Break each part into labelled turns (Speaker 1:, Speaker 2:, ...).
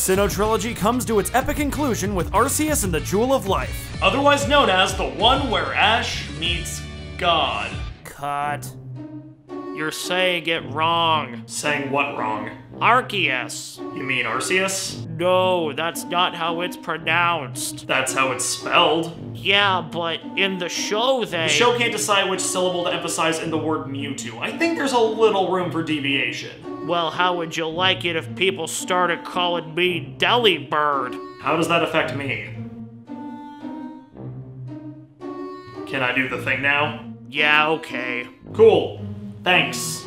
Speaker 1: Sinnoh trilogy comes to its epic conclusion with Arceus and the Jewel of Life.
Speaker 2: Otherwise known as the one where Ash meets God.
Speaker 1: Cut.
Speaker 3: You're saying it wrong.
Speaker 2: Saying what wrong?
Speaker 3: Arceus.
Speaker 2: You mean Arceus?
Speaker 3: No, that's not how it's pronounced.
Speaker 2: That's how it's spelled.
Speaker 3: Yeah, but in the show they.
Speaker 2: The show can't decide which syllable to emphasize in the word Mewtwo. I think there's a little room for deviation.
Speaker 3: Well, how would you like it if people started calling me Delibird?
Speaker 2: How does that affect me? Can I do the thing now?
Speaker 3: Yeah, okay.
Speaker 2: Cool. Thanks.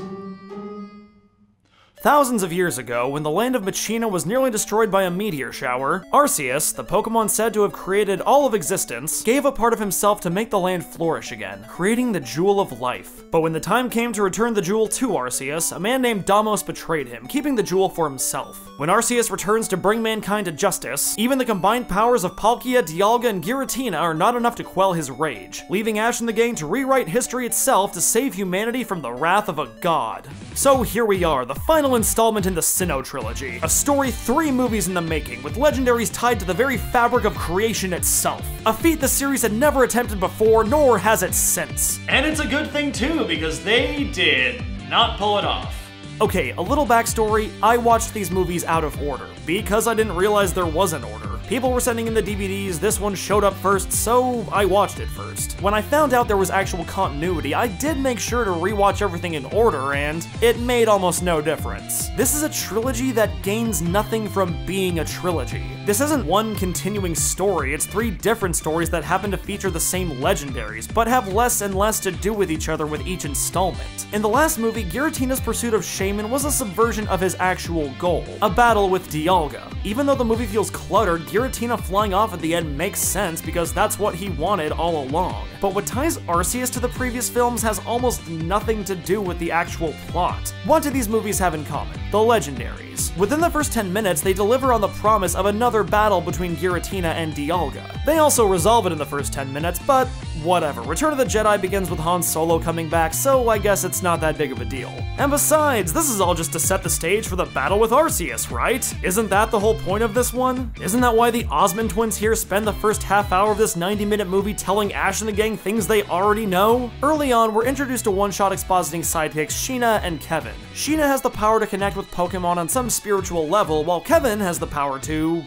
Speaker 1: Thousands of years ago, when the land of Michina was nearly destroyed by a meteor shower, Arceus, the Pokemon said to have created all of existence, gave a part of himself to make the land flourish again, creating the Jewel of Life. But when the time came to return the jewel to Arceus, a man named Damos betrayed him, keeping the jewel for himself. When Arceus returns to bring mankind to justice, even the combined powers of Palkia, Dialga, and Giratina are not enough to quell his rage, leaving Ash and the gang to rewrite history itself to save humanity from the wrath of a god. So here we are, the final installment in the Sinnoh trilogy, a story three movies in the making, with legendaries tied to the very fabric of creation itself. A feat the series had never attempted before, nor has it since.
Speaker 2: And it's a good thing too, because they did not pull it off.
Speaker 1: Okay, a little backstory I watched these movies out of order, because I didn't realize there was an order. People were sending in the DVDs, this one showed up first, so I watched it first. When I found out there was actual continuity, I did make sure to rewatch everything in order, and it made almost no difference. This is a trilogy that gains nothing from being a trilogy. This isn't one continuing story, it's three different stories that happen to feature the same legendaries, but have less and less to do with each other with each installment. In the last movie, Giratina's pursuit of Shaymin was a subversion of his actual goal, a battle with Dialga. Even though the movie feels cluttered, Giratina flying off at the end makes sense because that's what he wanted all along. But what ties Arceus to the previous films has almost nothing to do with the actual plot. What do these movies have in common? The legendaries. Within the first 10 minutes, they deliver on the promise of another battle between Giratina and Dialga. They also resolve it in the first 10 minutes, but whatever. Return of the Jedi begins with Han Solo coming back, so I guess it's not that big of a deal. And besides, this is all just to set the stage for the battle with Arceus, right? Isn't that the whole point of this one? Isn't that why the Osmond twins here spend the first half hour of this 90 minute movie telling Ash and the gang things they already know? Early on, we're introduced to one-shot expositing sidekicks Sheena and Kevin. Sheena has the power to connect with Pokemon on some spiritual level, while Kevin has the power to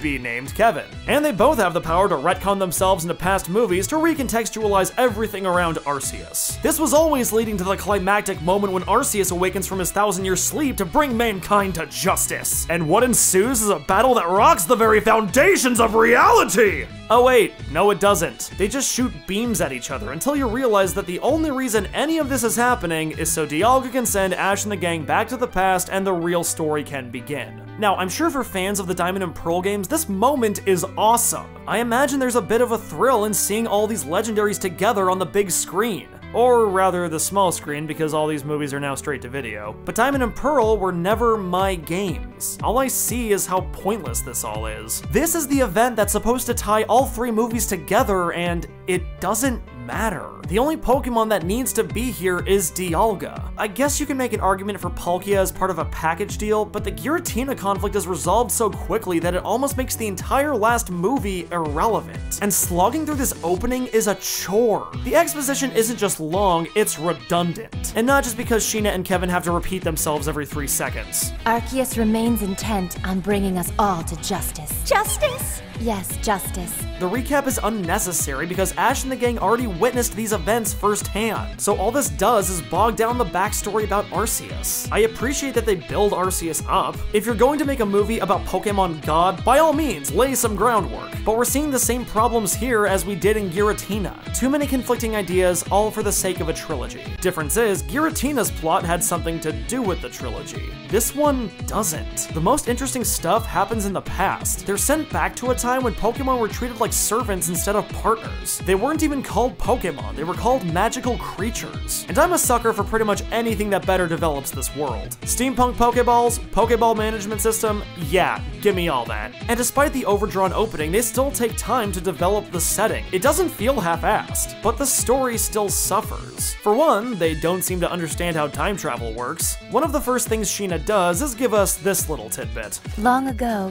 Speaker 1: be named Kevin. And they both have the power to retcon themselves into past movies to recontextualize everything around Arceus. This was always leading to the climactic moment when Arceus awakens from his thousand year sleep to bring mankind to justice. And what ensues is a battle that rocks the very foundations of reality! Oh wait, no it doesn't. They just shoot beams at each other until you realize that the only reason any of this is happening is so Dialga can send Ash and the gang back to the past and the real story can begin. Now, I'm sure for fans of the Diamond and Pearl games, this moment is awesome. I imagine there's a bit of a thrill in seeing all these legendaries together on the big screen. Or rather, the small screen, because all these movies are now straight to video. But Diamond and Pearl were never my games. All I see is how pointless this all is. This is the event that's supposed to tie all three movies together, and it doesn't matter. The only Pokemon that needs to be here is Dialga. I guess you can make an argument for Palkia as part of a package deal, but the Giratina conflict is resolved so quickly that it almost makes the entire last movie irrelevant. And slogging through this opening is a chore. The exposition isn't just long, it's redundant. And not just because Sheena and Kevin have to repeat themselves every three seconds.
Speaker 4: Arceus remains intent on bringing us all to justice.
Speaker 5: Justice?
Speaker 4: Yes, justice.
Speaker 1: The recap is unnecessary because Ash and the gang already witnessed these events firsthand, so all this does is bog down the backstory about Arceus. I appreciate that they build Arceus up. If you're going to make a movie about Pokemon God, by all means, lay some groundwork. But we're seeing the same problems here as we did in Giratina. Too many conflicting ideas, all for the sake of a trilogy. Difference is, Giratina's plot had something to do with the trilogy. This one doesn't. The most interesting stuff happens in the past. They're sent back to a time time when Pokemon were treated like servants instead of partners. They weren't even called Pokemon, they were called magical creatures. And I'm a sucker for pretty much anything that better develops this world. Steampunk Pokeballs, Pokeball management system, yeah, give me all that. And despite the overdrawn opening, they still take time to develop the setting. It doesn't feel half-assed, but the story still suffers. For one, they don't seem to understand how time travel works. One of the first things Sheena does is give us this little tidbit.
Speaker 4: Long ago,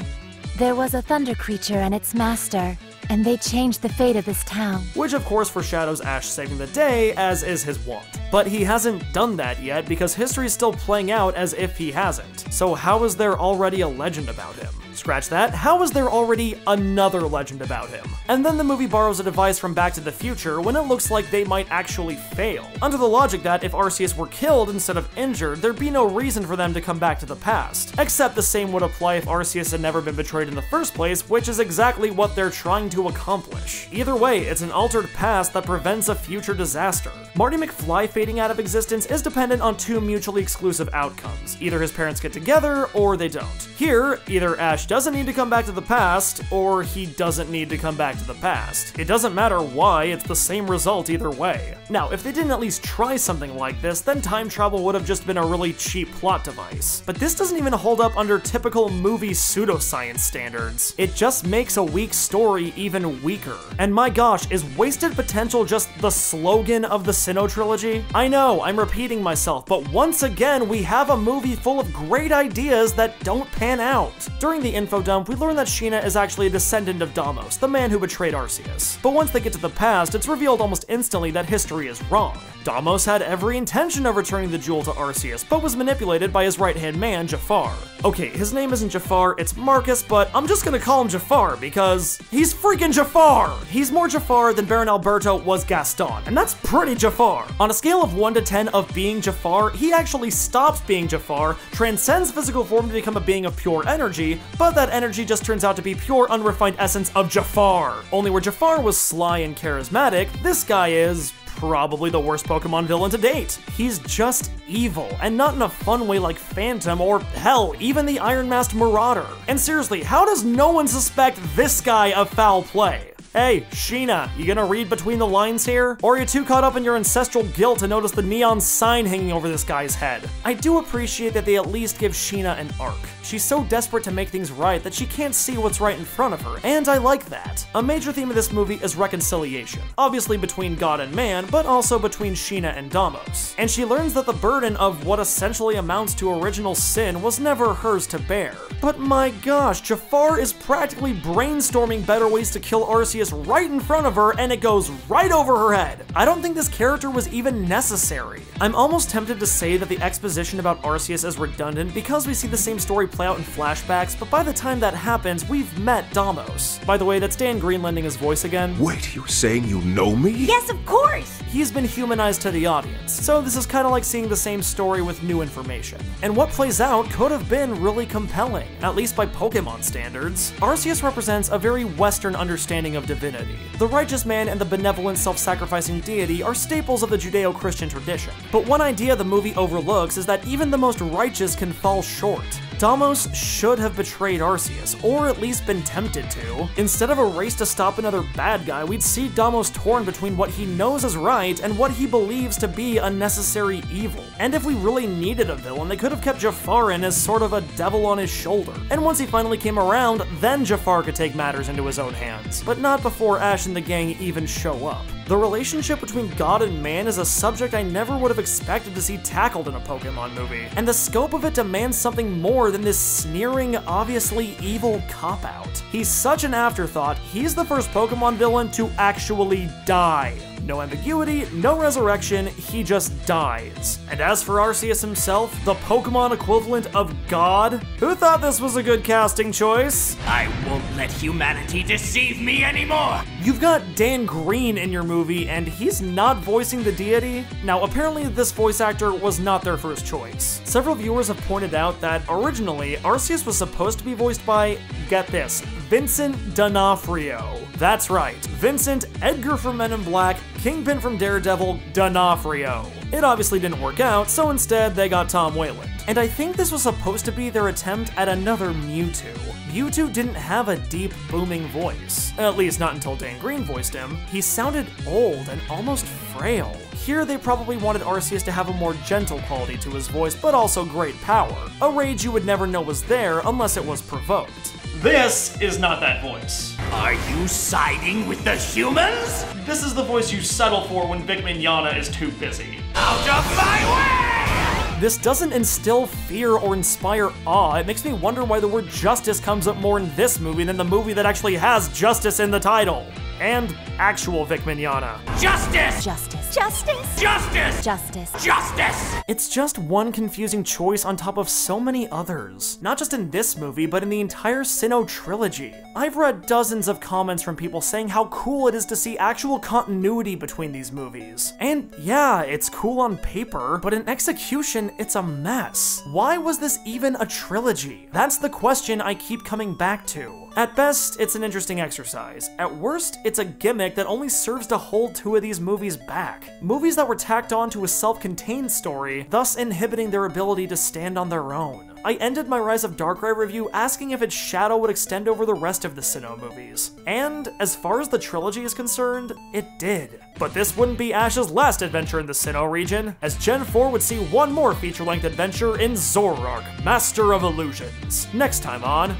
Speaker 4: there was a thunder creature and its master, and they changed the fate of this town.
Speaker 1: which of course foreshadows Ash saving the day, as is his wont. But he hasn't done that yet because history is still playing out as if he hasn't. So how is there already a legend about him? Scratch that, how is there already another legend about him? And then the movie borrows a device from Back to the Future when it looks like they might actually fail. Under the logic that if Arceus were killed instead of injured, there'd be no reason for them to come back to the past. Except the same would apply if Arceus had never been betrayed in the first place, which is exactly what they're trying to accomplish. Either way, it's an altered past that prevents a future disaster. Marty McFly fading out of existence is dependent on two mutually exclusive outcomes. Either his parents get together, or they don't. Here, either Ash doesn't need to come back to the past, or he doesn't need to come back to the past. It doesn't matter why, it's the same result either way. Now, if they didn't at least try something like this, then time travel would have just been a really cheap plot device. But this doesn't even hold up under typical movie pseudoscience standards. It just makes a weak story even weaker. And my gosh, is wasted potential just the slogan of the Sinnoh trilogy? I know, I'm repeating myself, but once again, we have a movie full of great ideas that don't pan out. During the info dump, we learn that Sheena is actually a descendant of Damos, the man who betrayed Arceus. But once they get to the past, it's revealed almost instantly that history is wrong. Damos had every intention of returning the jewel to Arceus, but was manipulated by his right-hand man, Jafar. Okay, his name isn't Jafar, it's Marcus, but I'm just gonna call him Jafar because he's freaking Jafar! He's more Jafar than Baron Alberto was Gaston, and that's pretty Jafar. On a scale of 1 to 10 of being Jafar, he actually stops being Jafar, transcends physical form to become a being of pure energy, but that energy just turns out to be pure unrefined essence of Jafar. Only where Jafar was sly and charismatic, this guy is probably the worst Pokemon villain to date. He's just evil, and not in a fun way like Phantom or hell, even the Iron Masked Marauder. And seriously, how does no one suspect this guy of foul play? Hey, Sheena, you gonna read between the lines here? Or are you too caught up in your ancestral guilt to notice the neon sign hanging over this guy's head? I do appreciate that they at least give Sheena an arc. She's so desperate to make things right that she can't see what's right in front of her, and I like that. A major theme of this movie is reconciliation, obviously between God and man, but also between Sheena and Damos. And she learns that the burden of what essentially amounts to original sin was never hers to bear. But my gosh, Jafar is practically brainstorming better ways to kill Arceus right in front of her, and it goes right over her head. I don't think this character was even necessary. I'm almost tempted to say that the exposition about Arceus is redundant because we see the same story play out in flashbacks, but by the time that happens, we've met Damos. By the way, that's Dan Green lending his voice again.
Speaker 5: Wait, you're saying you know me?
Speaker 6: Yes, of course!
Speaker 1: He's been humanized to the audience, so this is kind of like seeing the same story with new information. And what plays out could have been really compelling, at least by Pokemon standards. Arceus represents a very Western understanding of divinity. The righteous man and the benevolent self-sacrificing deity are staples of the Judeo-Christian tradition. But one idea the movie overlooks is that even the most righteous can fall short. Damos should have betrayed Arceus, or at least been tempted to. Instead of a race to stop another bad guy, we'd see Damos torn between what he knows is right and what he believes to be a necessary evil. And if we really needed a villain, they could have kept Jafar in as sort of a devil on his shoulder. And once he finally came around, then Jafar could take matters into his own hands. But not before Ash and the gang even show up. The relationship between God and man is a subject I never would have expected to see tackled in a Pokemon movie, and the scope of it demands something more than this sneering, obviously evil cop out. He's such an afterthought, he's the first Pokemon villain to actually die. No ambiguity, no resurrection, he just dies. And as for Arceus himself, the Pokemon equivalent of God, who thought this was a good casting choice?
Speaker 7: I won't let humanity deceive me anymore!
Speaker 1: You've got Dan Green in your movie, and he's not voicing the deity. Now, apparently, this voice actor was not their first choice. Several viewers have pointed out that originally, Arceus was supposed to be voiced by, get this, Vincent D'Onofrio. That's right, Vincent, Edgar from Men in Black, Kingpin from Daredevil, D'Onofrio. It obviously didn't work out, so instead they got Tom Wayland. And I think this was supposed to be their attempt at another Mewtwo. Mewtwo didn't have a deep, booming voice. At least not until Dan Green voiced him. He sounded old and almost frail. Here they probably wanted Arceus to have a more gentle quality to his voice, but also great power. A rage you would never know was there unless it was provoked.
Speaker 2: This is not that voice.
Speaker 7: Are you siding with the humans?
Speaker 2: This is the voice you settle for when Vic Mignogna is too busy.
Speaker 7: Out of my way!
Speaker 1: This doesn't instill fear or inspire awe. It makes me wonder why the word justice comes up more in this movie than the movie that actually has justice in the title. And actual Vic Mignogna.
Speaker 7: Justice!
Speaker 4: Justice. Justice.
Speaker 7: Justice!
Speaker 4: Justice.
Speaker 7: Justice!
Speaker 1: It's just one confusing choice on top of so many others. Not just in this movie, but in the entire Sinnoh trilogy. I've read dozens of comments from people saying how cool it is to see actual continuity between these movies. And yeah, it's cool on paper, but in execution, it's a mess. Why was this even a trilogy? That's the question I keep coming back to. At best, it's an interesting exercise. At worst, it's a gimmick that only serves to hold two of these movies back. Movies that were tacked on to a self-contained story, thus inhibiting their ability to stand on their own. I ended my Rise of Darkrai review asking if its shadow would extend over the rest of the Sinnoh movies. And, as far as the trilogy is concerned, it did. But this wouldn't be Ash's last adventure in the Sinnoh region, as Gen 4 would see one more feature-length adventure in Zoroark, Master of Illusions. Next time on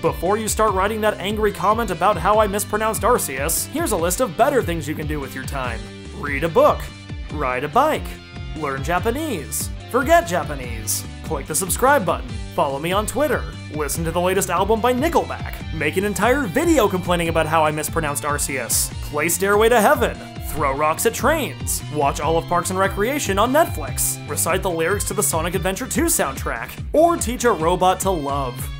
Speaker 1: before you start writing that angry comment about how I mispronounced Arceus, here's a list of better things you can do with your time. Read a book. Ride a bike. Learn Japanese. Forget Japanese. Click the subscribe button. Follow me on Twitter. Listen to the latest album by Nickelback. Make an entire video complaining about how I mispronounced Arceus. Play Stairway to Heaven. Throw rocks at trains. Watch all of Parks and Recreation on Netflix. Recite the lyrics to the Sonic Adventure 2 soundtrack. Or teach a robot to love.